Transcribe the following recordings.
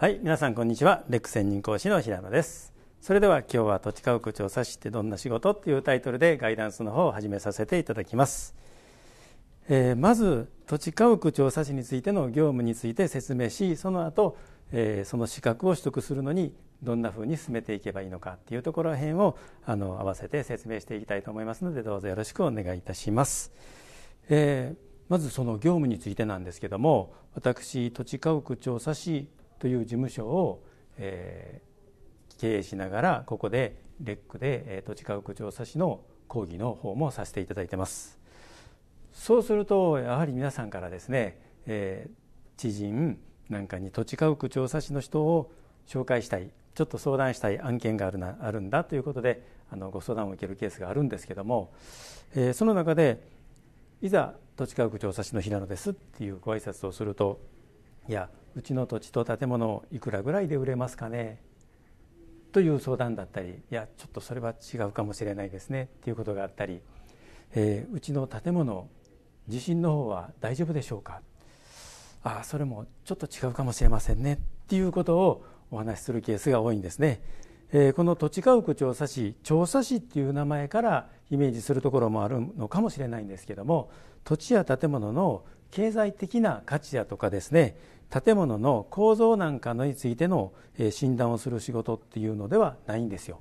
はい皆さんこんにちは。レック専任講師の平野です。それでは今日は土地家屋調査士ってどんな仕事っていうタイトルでガイダンスの方を始めさせていただきます、えー、まず土地家屋調査士についての業務について説明しその後、えー、その資格を取得するのにどんなふうに進めていけばいいのかっていうところら辺をあの合わせて説明していきたいと思いますのでどうぞよろしくお願いいたします、えー、まずその業務についてなんですけども私土地家屋調査士という事務所を、えー、経営しながらここでレックで、えー、土地価格調査士の講義の方もさせていただいてます。そうするとやはり皆さんからですね、えー、知人なんかに土地価格調査士の人を紹介したいちょっと相談したい案件があるなあるんだということであのご相談を受けるケースがあるんですけども、えー、その中でいざ土地価格調査士の平野ですっていうご挨拶をするといやうちの土地と建物いくらぐらいで売れますかね？という相談だったりいやちょっとそれは違うかもしれないですね。っていうことがあったり、えー、うちの建物地震の方は大丈夫でしょうか？ああそれもちょっと違うかもしれませんね。っていうことをお話しするケースが多いんですね。えー、この土地家屋調査士調査士っていう名前からイメージするところもあるのかもしれないんですけども土地や建物の経済的な価値やとかですね建物の構造なんかについての診断をする仕事っていうのではないんですよ。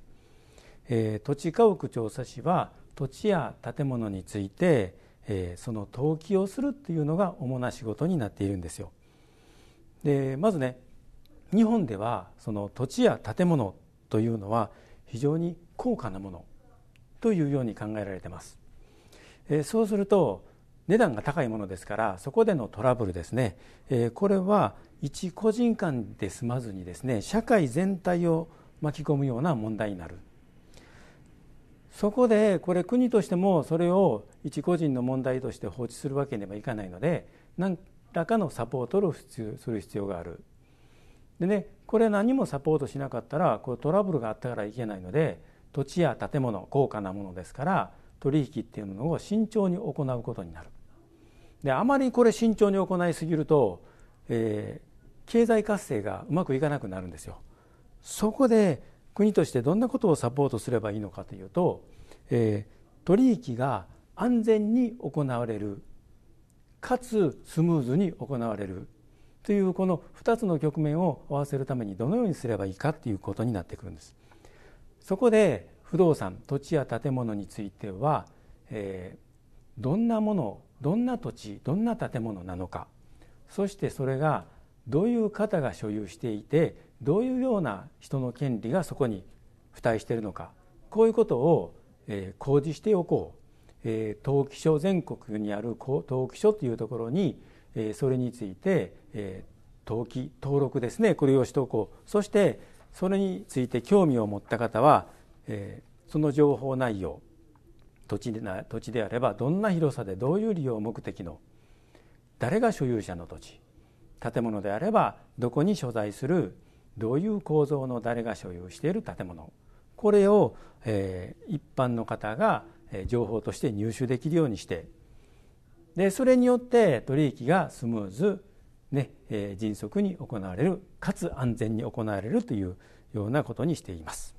えー、土地家屋調査士は土地や建物について、えー、その登記をするっていうのが主な仕事になっているんですよ。でまずね日本ではその土地や建物というのは非常に高価なものというように考えられてます。えー、そうすると値段が高いものですからそこでのトラブルですね、えー、これは一個人間で済まずにですね社会全体を巻き込むような問題になる。そこでこれ国としてもそれを一個人の問題として放置するわけにはいかないので何らかのサポートをする必要がある。でねこれ何もサポートしなかったらこれトラブルがあったからいけないので土地や建物高価なものですから取引っていうものを慎重に行うことになる。であまりこれ慎重に行いすぎると、えー、経済活性がうまくいかなくなるんですよ。そこで国としてどんなことをサポートすればいいのかというと、えー、取引が安全に行われるかつスムーズに行われるというこの2つの局面を合わせるためにどのようにすればいいかということになってくるんです。そこで不動産土地や建物については、えー、どんなものどんな土地どんな建物なのか。そしてそれがどういう方が所有していてどういうような人の権利がそこに付帯しているのか。こういうことを、えー、公示しておこう、えー、登記所全国にある登記所というところに、えー、それについて、えー、登記登録ですね。これをしておこう。そしてそれについて興味を持った方は、えー、その情報内容土地でな土地であればどんな広さでどういう利用目的の誰が所有者の土地建物であればどこに所在するどういう構造の誰が所有している建物これを、えー、一般の方が情報として入手できるようにしてでそれによって取引がスムーズ、ねえー、迅速に行われるかつ安全に行われるというようなことにしています。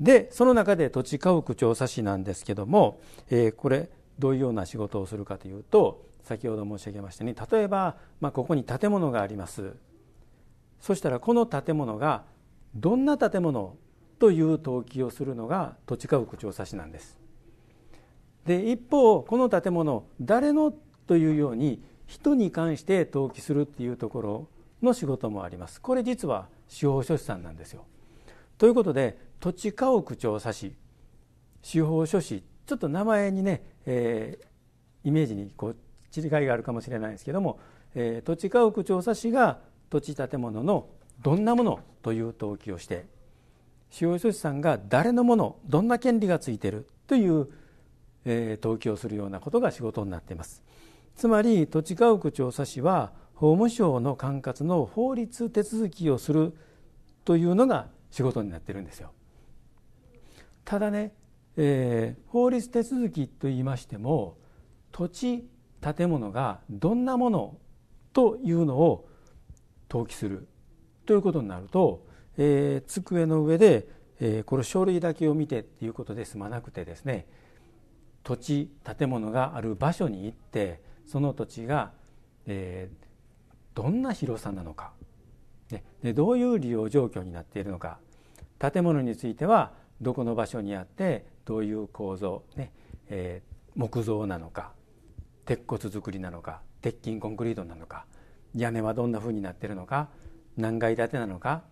でその中で土地家屋調査士なんですけども、えー、これどういうような仕事をするかというと先ほど申し上げましたように例えば、まあ、ここに建物がありますそしたらこの建物がどんな建物という登記をするのが土地家屋調査士なんです。で一方この建物誰のというように人に関して登記するっていうところの仕事もあります。これ実は司法書士さんなんですよ。ということで土地家屋調査士司法書士ちょっと名前にね、えー、イメージにこう違いがあるかもしれないですけども、えー、土地家屋調査士が土地建物のどんなものという登記をして司法書士さんが誰のものどんな権利がついているという、えー、登記をするようなことが仕事になっていますつまり土地家屋調査士は法務省の管轄の法律手続きをするというのが仕事になってるんですよ。ただね、えー、法律手続きといいましても土地建物がどんなものというのを登記するということになると、えー、机の上で、えー、この書類だけを見てっていうことで済まなくてですね土地建物がある場所に行ってその土地が、えー、どんな広さなのかでどういう利用状況になっているのか建物についてはどこの場所にあってどういう構造、ねえー、木造なのか鉄骨造りなのか鉄筋コンクリートなのか屋根はどんなふうになっているのか何階建てなのか、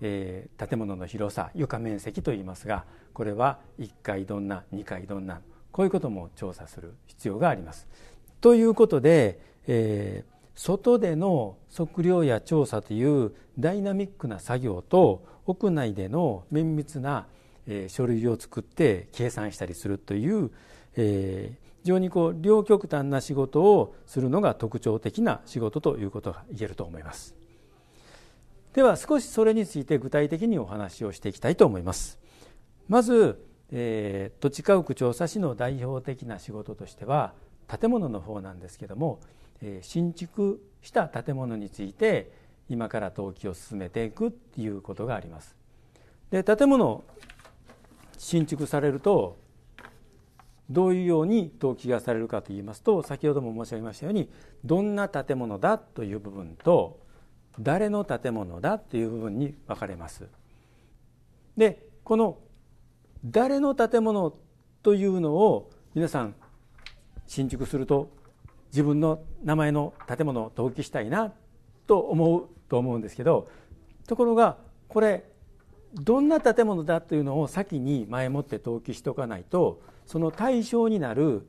えー、建物の広さ床面積といいますがこれは1階どんな2階どんなこういうことも調査する必要があります。ということで、えー、外での測量や調査というダイナミックな作業と屋内での綿密な、え、書類を作って計算したりするという、え、非常にこう両極端な仕事をするのが特徴的な仕事ということが言えると思います。では少しそれについて具体的にお話をしていきたいと思います。まず、えー、土地家屋調査士の代表的な仕事としては建物の方なんですけども、えー、新築した建物について今から登記を進めていくっていうことがあります。で建物新築されるとどういうように登記がされるかといいますと先ほども申し上げましたようにどんな建物だという部分と誰の建物だという部分に分かれます。でこの誰の建物というのを皆さん新築すると自分の名前の建物を登記したいなと思うと思うんですけどところがこれどんな建物だというのを先に前もって登記しておかないとその対象になる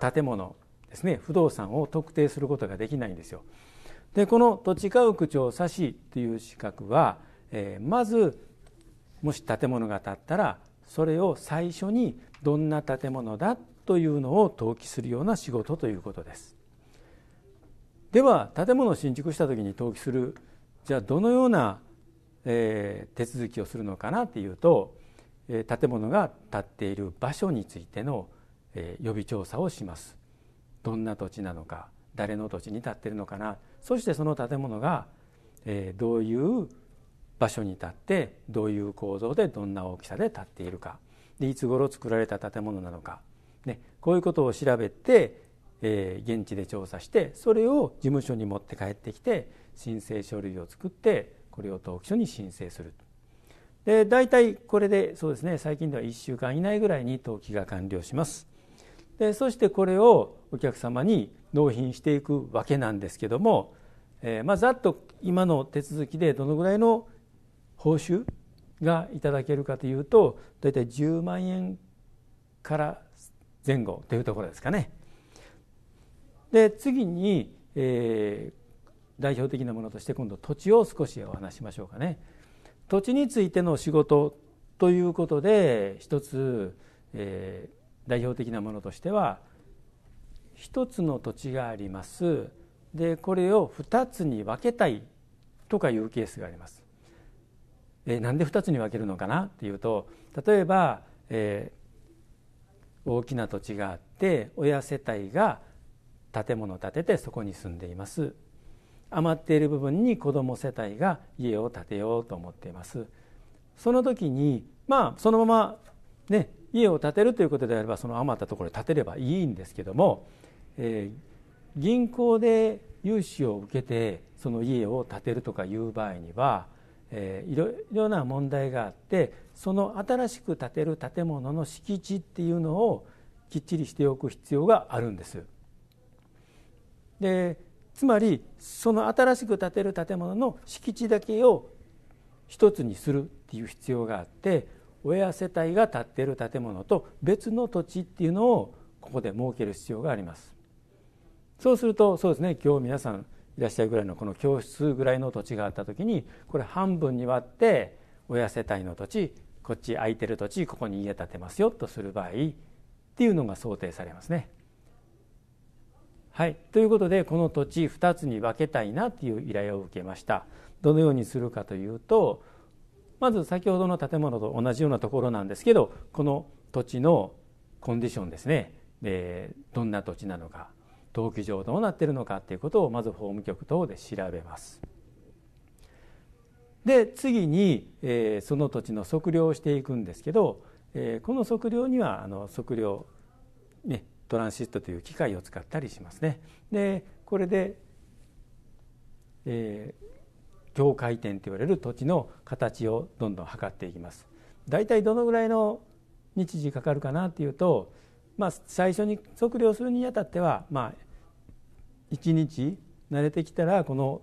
建物ですね不動産を特定することができないんですよ。でこの土地家屋調査士という資格は、えー、まずもし建物が建ったらそれを最初にどんな建物だというのを登記するような仕事ということです。では建物を新築した時に登記するじゃあどのような、えー、手続きをするのかなっていうと、えー、建物が建っている場所についての、えー、予備調査をします。どんな土地なのか誰の土地に建ってるのかな。そしてその建物が、えー、どういう場所に立ってどういう構造でどんな大きさで建っているか。でいつ頃作られた建物なのか、ね、こういうことを調べてえー、現地で調査してそれを事務所に持って帰ってきて申請書類を作ってこれを登記所に申請するで大体これでそうですね最近では1週間以内ぐらいに登記が完了しますでそしてこれをお客様に納品していくわけなんですけども、えー、まあ、ざっと今の手続きでどのぐらいの報酬がいただけるかというと大体10万円から前後というところですかね。で次に、えー、代表的なものとして今度土地を少しお話しましょうかね。土地についての仕事ということで一つ、えー、代表的なものとしては一つの土地がありますでこれを二つに分けたいとかいうケースがあります。えー、なんで二つに分けるのかな？っていうと例えば、えー、大きな土地があって親世帯が建物を建ててそこに住んでいます余っている部分に子ども世帯が家を建てようと思っていますその時にまあそのままね家を建てるということであればその余ったところ建てればいいんですけども、えー、銀行で融資を受けてその家を建てるとかいう場合には、えー、いろいろな問題があってその新しく建てる建物の敷地っていうのをきっちりしておく必要があるんです。でつまりその新しく建てる建物の敷地だけを一つにするっていう必要があって親世帯が建ってる建物と別の土地っていうのをここで設ける必要がありますそうするとそうですね今日皆さんいらっしゃるぐらいのこの教室ぐらいの土地があった時にこれ半分に割って親世帯の土地こっち空いてる土地ここに家建てますよとする場合っていうのが想定されますね。はい、ということでこの土地2つに分けたいなという依頼を受けました。どのようにするかというとまず先ほどの建物と同じようなところなんですけどこの土地のコンディションですね、えー、どんな土地なのか登記上どうなってるのかということをまず法務局等で調べます。で次に、えー、その土地の測量をしていくんですけど、えー、この測量にはあの測量、ね、トランシストという機械を使ったりしますね。でこれで、えー、境界点と言われる土地の形をどんどん測っていきます。大体どのぐらいの日時かかるかなっていうと、まあ、最初に測量するにあたっては、まあ、1日慣れてきたらこの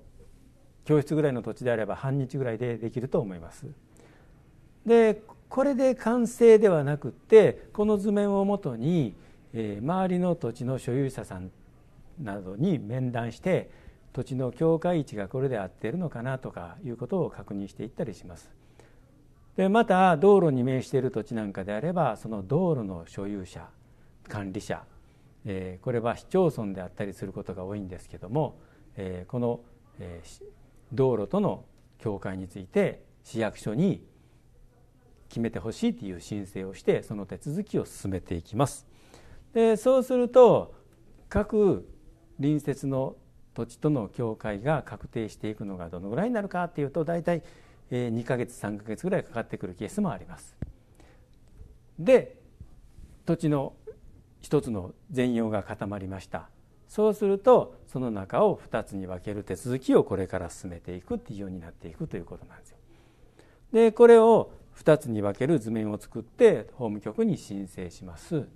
教室ぐらいの土地であれば半日ぐらいでできると思います。でこれで完成ではなくてこの図面をもとに、えー、周りの土地の所有者さんなどに面談して土地の境界位置がこれで合っているのかなとかいうことを確認していったりします。でまた道路に面している土地なんかであればその道路の所有者管理者、えー、これは市町村であったりすることが多いんですけども、えー、この、えー、道路との境界について市役所に決めてほしいという申請をしてその手続きを進めていきます。でそうすると各隣接の土地との境界が確定していくのがどのぐらいになるかっていうと大体2ヶ月3ヶ月ぐらいかかってくるケースもあります。で土地の一つの全容が固まりましたそうするとその中を2つに分ける手続きをこれから進めていくっていうようになっていくということなんですよ。でこれを2つに分ける図面を作って法務局に申請します。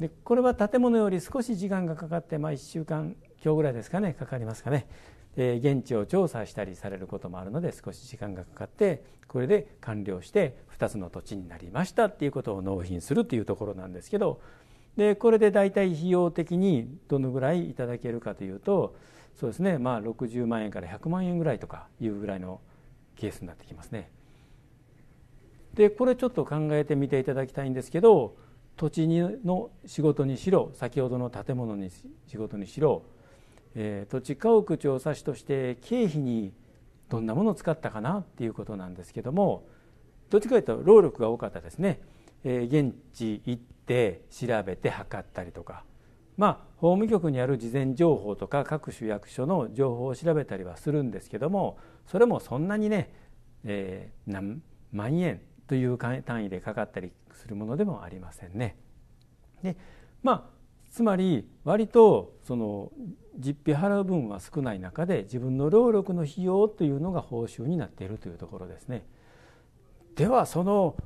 でこれは建物より少し時間がかかって、まあ、1週間今日ぐらいですかねかかりますかね。で現地を調査したりされることもあるので少し時間がかかってこれで完了して2つの土地になりましたっていうことを納品するっていうところなんですけどでこれで大体費用的にどのぐらいいただけるかというとそうですねまあ60万円から100万円ぐらいとかいうぐらいのケースになってきますね。でこれちょっと考えてみていただきたいんですけど土地の仕事にしろ先ほどの建物に仕事にしろ、えー、土地家屋調査士として経費にどんなものを使ったかなっていうことなんですけどもどっちかというと労力が多かったですね。えー、現地行って調べて測ったりとかまあ法務局にある事前情報とか各種役所の情報を調べたりはするんですけどもそれもそんなにね、えー、何万円という単位でかかったりするものでもありませんね。でまあつまり割とその実費払う分は少ない中で自分の労力の費用というのが報酬になっているというところですね。ではその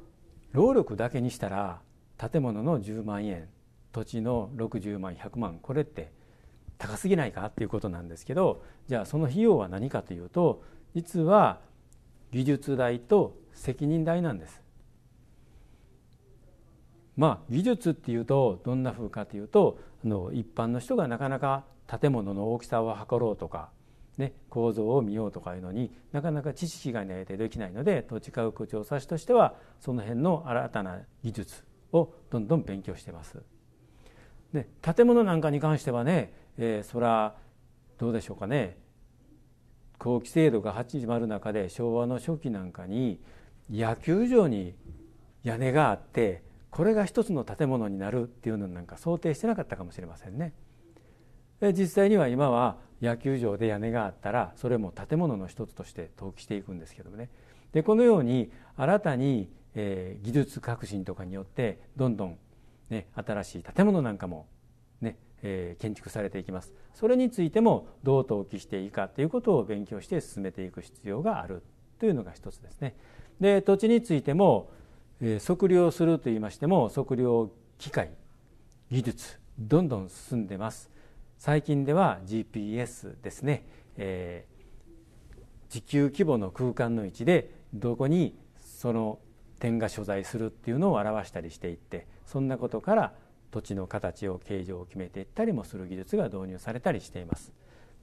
労力だけにしたら建物の10万円土地の60万100万これって高すぎないかっていうことなんですけどじゃあその費用は何かというと実は技術代と責任代なんです。まあ技術っていうとどんな風かというとあの一般の人がなかなか建物の大きさを測ろうとかね、構造を見ようとかいうのになかなか知識がないとできないので土地家屋調査士としてはその辺の新たな技術をどんどん勉強してます。で建物なんかに関してはね、えー、そらどうでしょうかね後期制度が始まる中で昭和の初期なんかに野球場に屋根があってこれが一つの建物になるっていうのなんか想定してなかったかもしれませんね。実際には今は野球場で屋根があったらそれも建物の一つとして登記していくんですけどもねでこのように新たに、えー、技術革新とかによってどんどん、ね、新しい建物なんかもね、えー、建築されていきます。それについてもどう登記していいかということを勉強して進めていく必要があるというのが一つですね。で土地についても、えー、測量するといいましても測量機械技術どんどん進んでます。最近では GPS ですね、えー、地球規模の空間の位置でどこにその点が所在するっていうのを表したりしていってそんなことから土地の形を形状を決めていったりもする技術が導入されたりしています。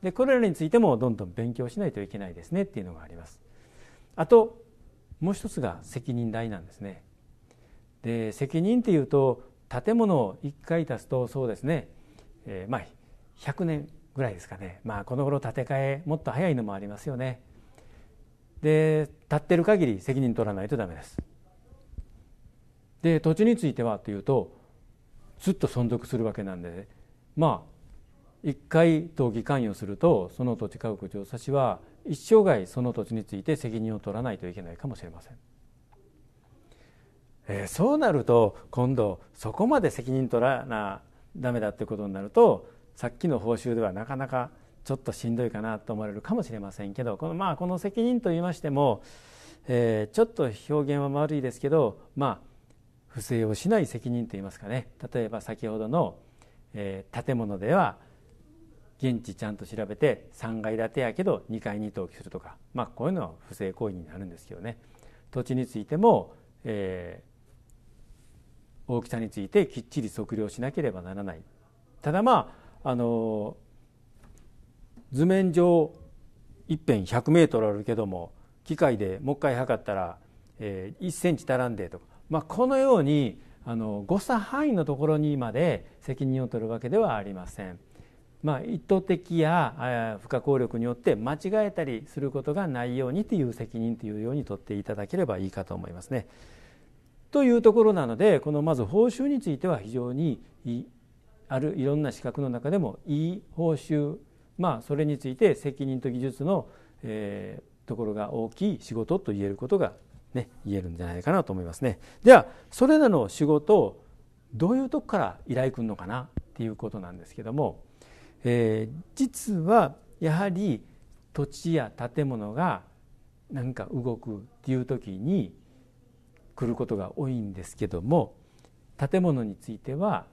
でこれらについてもどんどん勉強しないといけないですねっていうのがあります。あともう一つが責任代なんですね。で責任っていうと建物を1回足すとそうですね、えー、まあ100年ぐらいですかねまあこの頃建て替えもっと早いのもありますよねで立ってる限り責任取らないとダメですで土地についてはというとずっと存続するわけなんでまあ一回登記関与するとその土地家屋調査士は一生涯その土地について責任を取らないといけないかもしれません。えー、そうなると今度そこまで責任取らなダメだってことになるとさっきの報酬ではなかなかちょっとしんどいかなと思われるかもしれませんけどこの,、まあ、この責任といいましても、えー、ちょっと表現は悪いですけどまあ不正をしない責任といいますかね。例えば先ほどの、えー、建物では現地ちゃんと調べて3階建てやけど2階に登記するとか、まあ、こういうのは不正行為になるんですけどね。土地についても、えー、大きさについてきっちり測量しなければならない。ただまああの図面上一辺100メートルあるけども機械でもう一回測ったら、えー、1センチ足らんでとか、まあ、このようにあの誤差範囲のところにまで責任を取るわけではありません。まあ、意図的や不可抗力によって間違えたりすることがないようにという責任というように取っていただければいいかと思いますね。というところなのでこのまず報酬については非常にあるいろんな資格の中でもいい報酬まあそれについて責任と技術の、えー、ところが大きい仕事と言えることがね言えるんじゃないかなと思いますね。ではそれらの仕事をどういうとこから依頼くんのかなっていうことなんですけどもえー、実はやはり土地や建物が何か動くっていう時に来ることが多いんですけども建物については、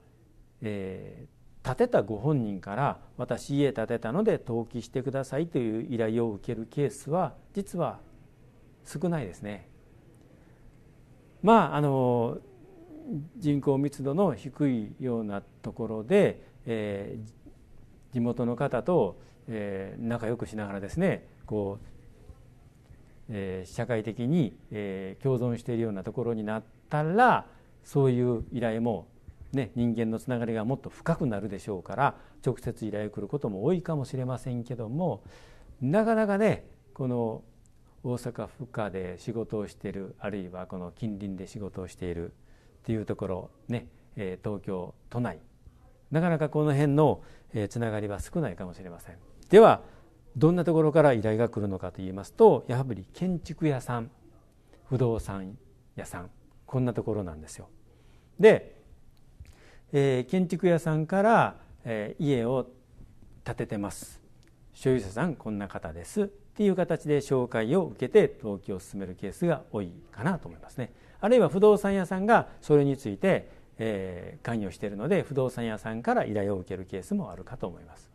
えー、建てたご本人から「私家建てたので登記してください」という依頼を受けるケースは実は少ないですね。まああの人口密度の低いようなところで、えー、地元の方と、えー、仲良くしながらですねこう、えー、社会的に、えー、共存しているようなところになったらそういう依頼も、ね、人間のつながりがもっと深くなるでしょうから直接依頼が来ることも多いかもしれませんけどもなかなかねこの大阪府下で仕事をしているあるいはこの近隣で仕事をしているっていうところね、え東京都内なかなかこの辺のつながりは少ないかもしれません。ではどんなところから依頼が来るのかといいますとやはり建築屋さん不動産屋さんこんなところなんですよ。で、えー、建築屋さんから、えー、家を建ててます。所有者さんこんな方です。っていう形で紹介を受けて登記を進めるケースが多いかなと思いますねあるいは不動産屋さんがそれについてえー、関与しているので不動産屋さんから依頼を受けるケースもあるかと思います。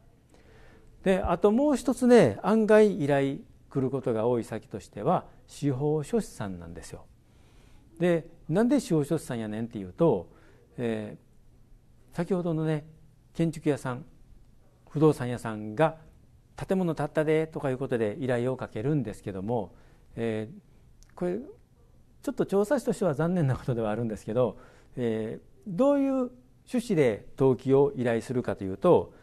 であともう一つね案外依頼来ることが多い先としては司法書士さんなんですよ。でなんで司法書士さんやねんっていうと、えー、先ほどのね建築屋さん不動産屋さんが建物建ったでとかいうことで依頼をかけるんですけども、えー、これちょっと調査士としては残念なことではあるんですけど、えー、どういう趣旨で登記を依頼するかというと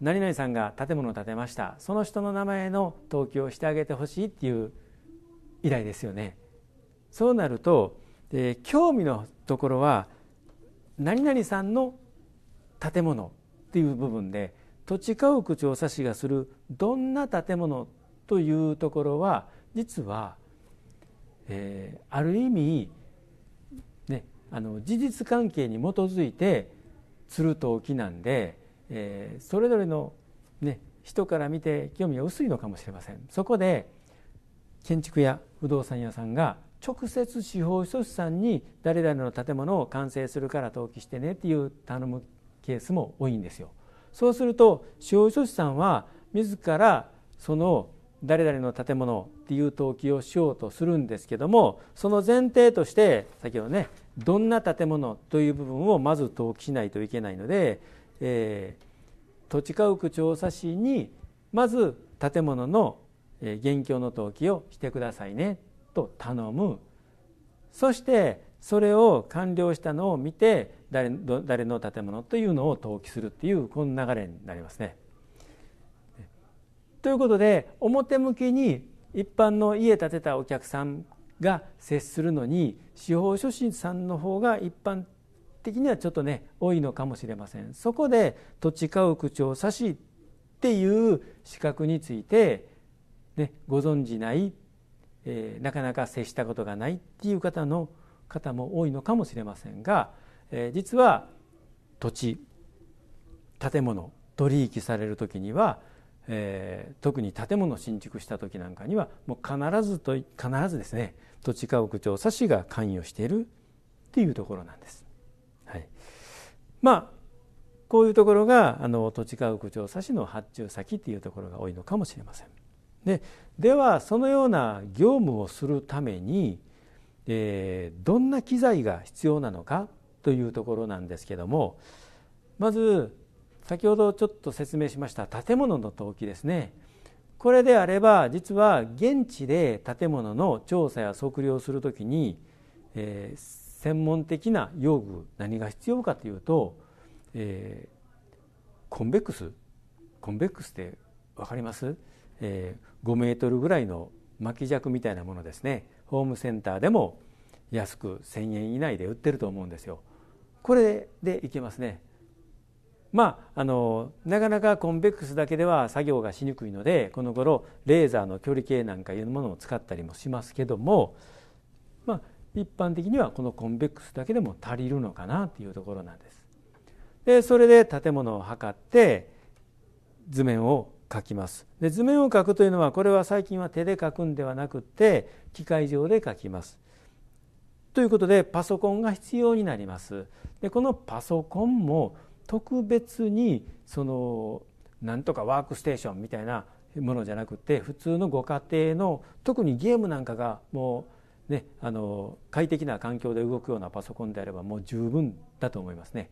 何々さんが建物を建てましたその人の名前の登記をしてあげてほしいっていう依頼ですよね。そうなると、えー、興味のところは何々さんの建物っていう部分で土地家屋調査士がするどんな建物というところは実は、えー、ある意味ねあの事実関係に基づいてする登記なんで、えー、それぞれの、ね、人から見て興味が薄いのかもしれません。そこで建築や不動産屋さんが直接司法書士さんに誰々の建物を完成するから登記してねっていう頼むケースも多いんですよ。そうすると司法書士さんは自らその誰々の建物っていう登記をしようとするんですけどもその前提として先ほどねどんな建物という部分をまず登記しないといけないので、えー、土地家屋調査士にまず建物の現況の登記をしてくださいねと頼む。そしてそれを完了したのを見て誰誰の建物というのを登記するっていうこの流れになりますね。ということで表向きに一般の家建てたお客さんが接するのに司法書士さんの方が一般的にはちょっとね多いのかもしれませんそこで土地家屋調査士っていう資格について、ね、ご存じない、えー、なかなか接したことがないっていう方の方も多いのかもしれませんが、えー、実は土地建物取引される時には、えー、特に建物を新築した時なんかにはもう必ずと必ずですね土地家屋調査士が関与しているっていうところなんです。はい、まあこういうところがあの土地家屋調査士の発注先っていうところが多いのかもしれません。でではそのような業務をするために、えー、どんな機材が必要なのかというところなんですけどもまず先ほどちょっと説明しました建物の登記ですね。これであれば実は現地で建物の調査や測量するときに、えー、専門的な用具何が必要かというと、えー、コンベックス。コンベックスって分かります、えー、5メートルぐらいの巻き尺みたいなものですね。ホームセンターでも安く1,000円以内で売ってると思うんですよ。これでいけますね。まあ、あのなかなかコンベックスだけでは作業がしにくいのでこの頃レーザーの距離計なんかいうものを使ったりもしますけども、まあ、一般的にはこのコンベックスだけでも足りるのかなというところなんです。でそれで建物を測って図面を描きます。で図面を描くというのはこれは最近は手で描くんではなくて機械上で描きます。ということでパソコンが必要になります。でこのパソコンも特別にそのなんとかワークステーションみたいなものじゃなくて普通のご家庭の特にゲームなんかがもうね、あの快適な環境で動くようなパソコンであればもう十分だと思いますね。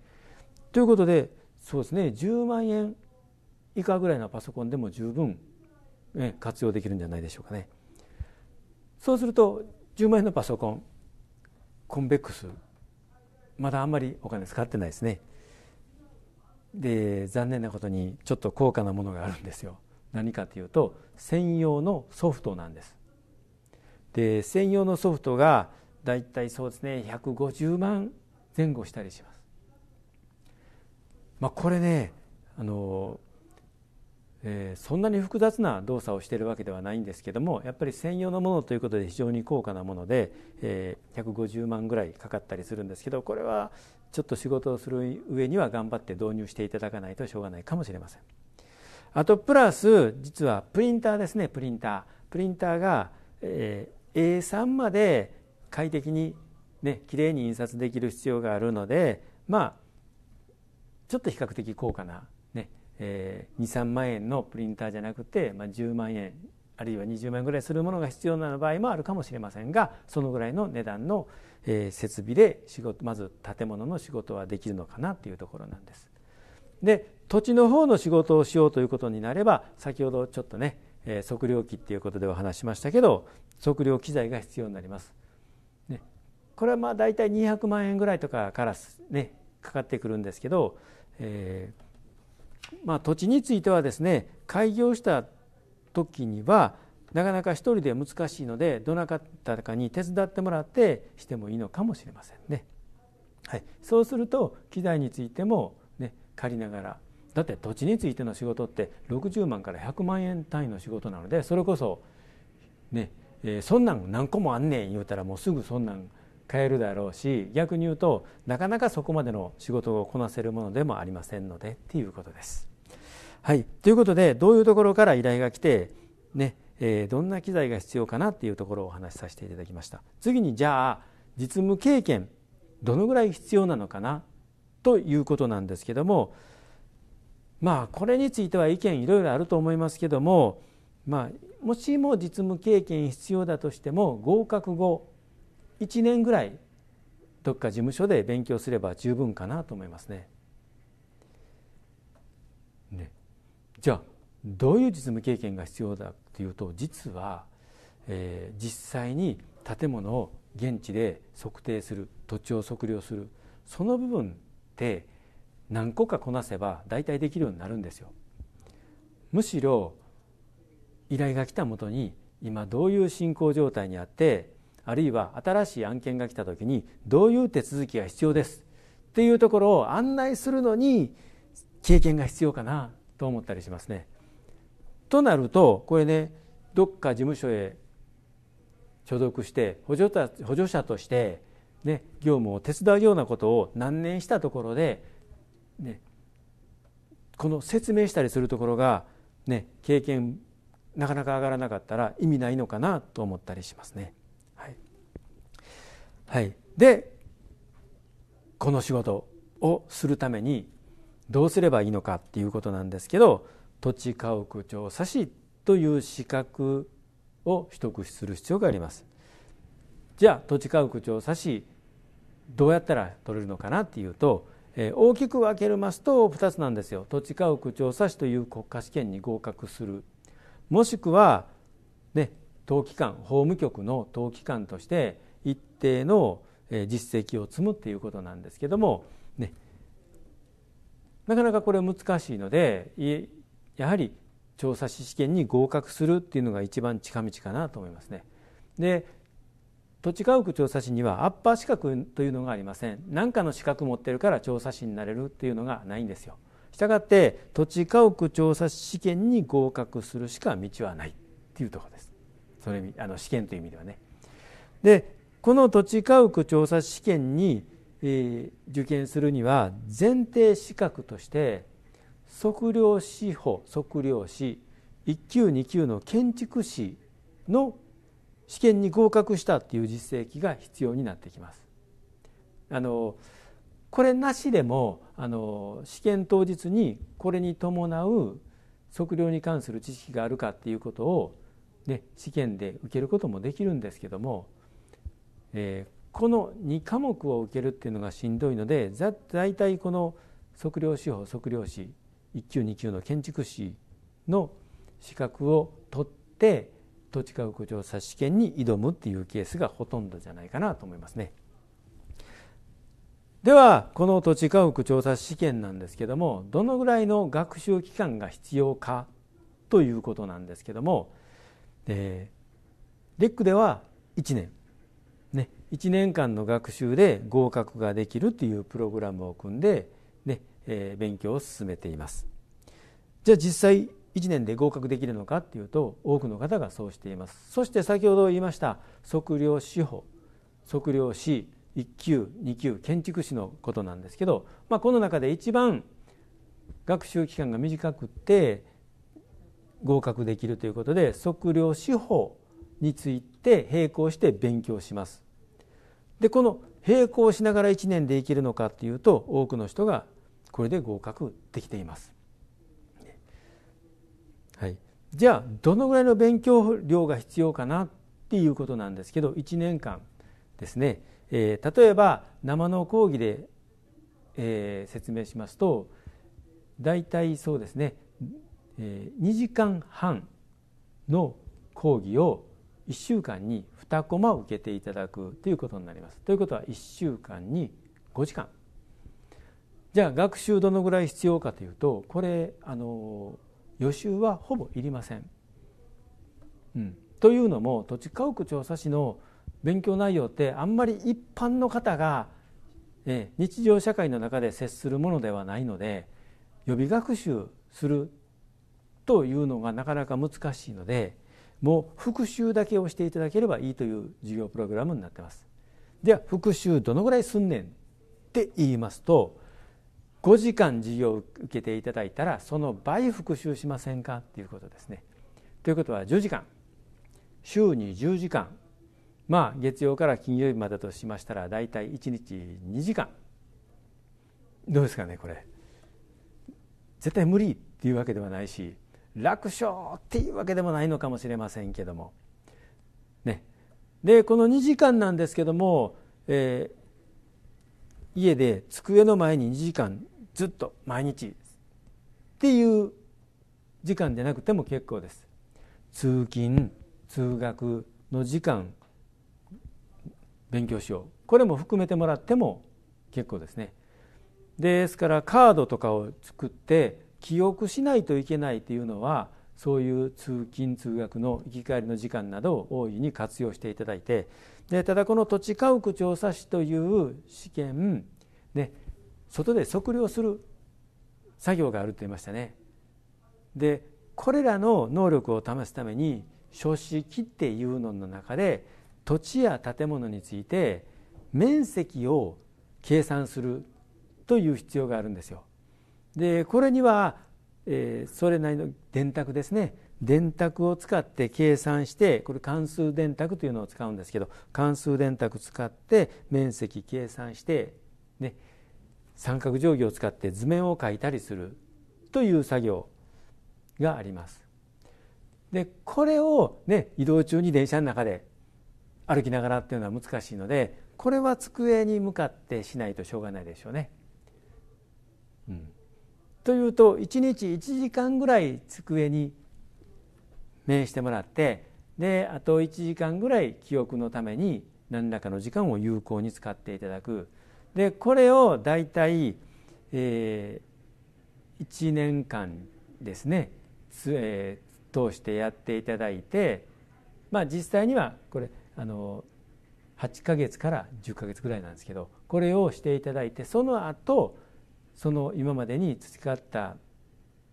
ということでそうですね10万円以下ぐらいのパソコンでも十分、ね、活用できるんじゃないでしょうかね。そうすると10万円のパソコンコンベックスまだあんまりお金使ってないですね。で残念なことにちょっと高価なものがあるんですよ。何かというと専用のソフトなんです。で専用のソフトがだいたいそうですね150万前後したりします。まあ、これねあの、えー、そんなに複雑な動作をしているわけではないんですけどもやっぱり専用のものということで非常に高価なもので、えー、150万ぐらいかかったりするんですけどこれはちょっと仕事をする上には頑張って導入していただかないとしょうがないかもしれません。あとプラス実はプリンターですねプリンター。プリンターが、えー A3 まで快適にねきれいに印刷できる必要があるのでまあちょっと比較的高価な、えー、23万円のプリンターじゃなくて、まあ、10万円あるいは20万円ぐらいするものが必要な場合もあるかもしれませんがそのぐらいの値段の、えー、設備で仕事まず建物の仕事はできるのかなというところなんです。で土地の方の仕事をしようということになれば先ほどちょっとねえ測量機っていうことでお話しましたけど測量機材が必要になります。ね、これはまあ大体200万円ぐらいとかからねかかってくるんですけど、えー、まあ、土地についてはですね開業した時にはなかなか一人で難しいのでどなたかに手伝ってもらってしてもいいのかもしれませんね。はい、そうすると機材についても、ね、借りながらだって土地についての仕事って60万から100万円単位の仕事なのでそれこそね、えー、そんなん何個もあんねん言うたらもうすぐそんなん買えるだろうし逆に言うとなかなかそこまでの仕事をこなせるものでもありませんのでっていうことです。はい、ということでどういうところから依頼が来て、ねえー、どんな機材が必要かなっていうところをお話しさせていただきました。次にじゃあ実務経験どのぐらい必要なのかなということなんですけどもまあこれについては意見いろいろあると思いますけども、まあ、もしも実務経験必要だとしても合格後1年ぐらいどっか事務所で勉強すれば十分かなと思いますね。ねじゃあどういう実務経験が必要だというと実は、えー、実際に建物を現地で測定する土地を測量するその部分って何個かこなせば大体できるようになるんですよ。むしろ依頼が来たもとに今どういう進行状態にあってあるいは新しい案件が来た時にどういう手続きが必要です？っていうところを案内するのに経験が必要かなと思ったりしますね。となるとこれねどっか事務所へ所属して補助補助者として、ね、業務を手伝うようなことを何年したところで、ね、この説明したりするところが、ね、経験なかなか上がらなかったら意味ないのかなと思ったりしますね。はい、でこの仕事をするためにどうすればいいのかっていうことなんですけど土地家屋調査士という資格を取得する必要があります。じゃあ土地家屋調査士どうやったら取れるのかなっていうと、えー、大きく分けますと2つなんですよ。土地家屋調査士という国家試験に合格する。もしくはね当機関法務局の当機関として定の実績を積むっていうことなんですけどもね。なかなかこれ難しいのでやはり調査士試験に合格するっていうのが一番近道かなと思いますね。で土地家屋調査士にはアッパー資格というのがありません。何かの資格持ってるから調査士になれるっていうのがないんですよ。したがって土地家屋調査士試験に合格するしか道はないっていうところです。それあの試験という意味ではね。でこの土地家屋調査試験に、えー、受験するには前提資格として測量士法測量士1級2級の建築士の試験に合格したっていう実績が必要になってきます。あのこれなしでもあの試験当日にこれに伴う測量に関する知識があるかっていうことを、ね、試験で受けることもできるんですけども、えー、この2科目を受けるっていうのがしんどいので大体この測量士法測量士1級2級の建築士の資格を取って土地家屋調査試験に挑むっていうケースがほとんどじゃないかなと思いますね。ではこの土地家屋調査試験なんですけどもどのぐらいの学習期間が必要かということなんですけども、えー、レックでは1年、1年間の学習で合格ができるというプログラムを組んでねえ勉強を進めていますじゃあ実際1年で合格できるのかっていうと多くの方がそうしていますそして先ほど言いました測量士法測量士1級2級建築士のことなんですけど、まあ、この中で一番学習期間が短くて合格できるということで測量士法について並行して勉強します。でこの並行しながら1年で生きるのかっていうと多くの人がこれで合格できています。はい、じゃあどのぐらいの勉強量が必要かなっていうことなんですけど1年間ですね、えー、例えば生の講義で、えー、説明しますと大体そうですね、えー、2時間半の講義を1週間に2コマ受けていただくということになります。ということは1週間に5時間じゃあ学習どのぐらい必要かというとこれあの予習はほぼいりません。うん、というのも土地家屋調査士の勉強内容ってあんまり一般の方が、え日常社会の中で接するものではないので予備学習するというのがなかなか難しいのでもう復習だけをしていただければいいという授業プログラムになってます。では復習どのぐらいすんねんって言いますと5時間授業を受けていただいたらその倍復習しませんかということですね。ということは10時間週に10時間まあ月曜から金曜日までとしましたら大体1日2時間どうですかねこれ絶対無理っていうわけではないし楽勝っていうわけでもないのかもしれませんけども。ね。でこの2時間なんですけども、えー、家で机の前に2時間ずっと毎日っていう時間でなくても結構です。通勤通学の時間勉強しよう。これも含めてもらっても結構ですね。ですからカードとかを作って記憶しないといけないというのはそういう通勤通学の行き帰りの時間などを大いに活用していただいてでただこの土地家屋調査士という試験、ね、外で測量する作業があると言いましたねでこれらの能力を試すために書式っていうのの中で土地や建物について面積を計算するという必要があるんですよ。でこれには、えー、それなりの電卓ですね電卓を使って計算してこれ関数電卓というのを使うんですけど関数電卓使って面積計算してね三角定規を使って図面を描いたりするという作業があります。でこれを、ね、移動中に電車の中で歩きながらっていうのは難しいのでこれは机に向かってしないとしょうがないでしょうね。うん、というと1日1時間ぐらい机に面してもらってであと1時間ぐらい記憶のために何らかの時間を有効に使っていただく。でこれを大体、えー、1年間ですねえー、通してやっていただいて、まあ、実際にはこれあの8ヶ月から10ヶ月ぐらいなんですけどこれをしていただいてその後その今までに培った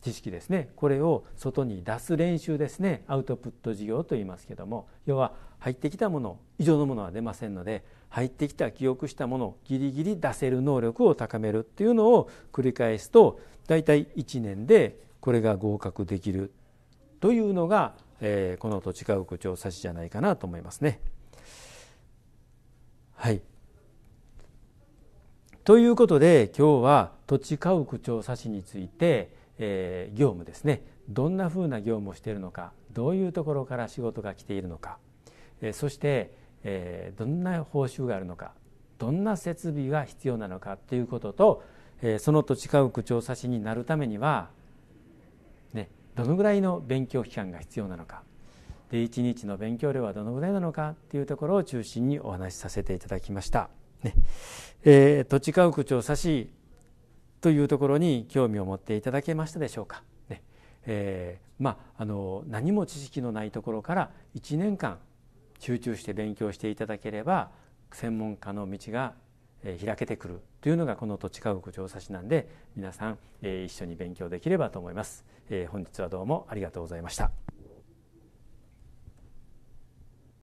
知識ですねこれを外に出す練習ですねアウトプット事業と言いますけども要は入ってきたもの以上のものは出ませんので入ってきた記憶したものをギリギリ出せる能力を高めるっていうのを繰り返すと大体1年でこれが合格できるというのが、えー、この土地家屋調査士じゃないかなと思いますね。はい。ということで今日は土地家屋調査士について、えー、業務ですねどんなふうな業務をしているのかどういうところから仕事が来ているのか、えー、そして、えー、どんな報酬があるのかどんな設備が必要なのかということと、えー、その土地家屋調査士になるためにはねどのぐらいの勉強期間が必要なのかで1日の勉強量はどのぐらいなのかっていうところを中心にお話しさせていただきました。ねえー、土地家屋調査士というところに興味を持っていただけましたでしょうか。ねえー、まああの何も知識のないところから1年間集中して勉強していただければ専門家の道が開けてくるというのがこの土地家屋調査士なんで皆さん一緒に勉強できればと思います。本日はどうもありがとうございました。